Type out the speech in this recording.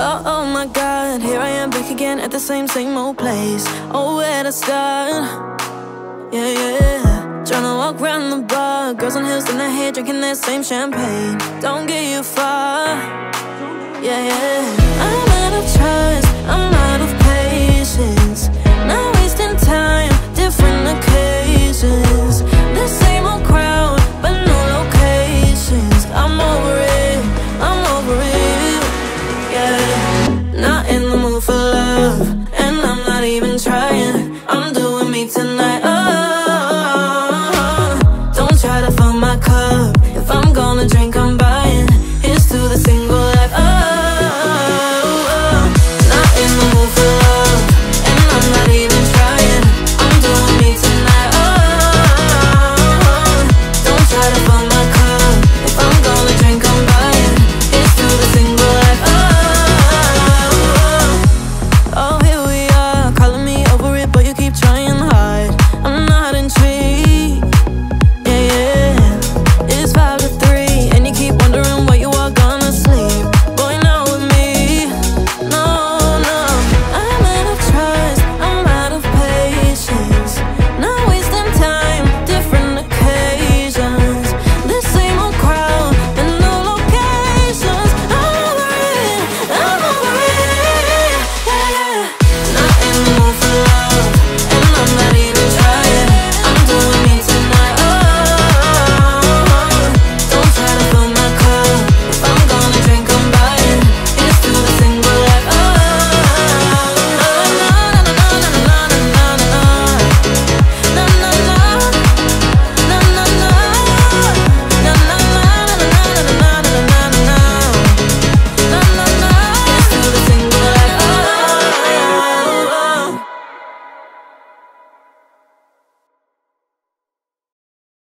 Oh, oh my god, here I am back again at the same, same old place. Oh, where to start? Yeah, yeah. Tryna walk around the bar, girls on heels in their hair, drinking that same champagne. Don't get you far.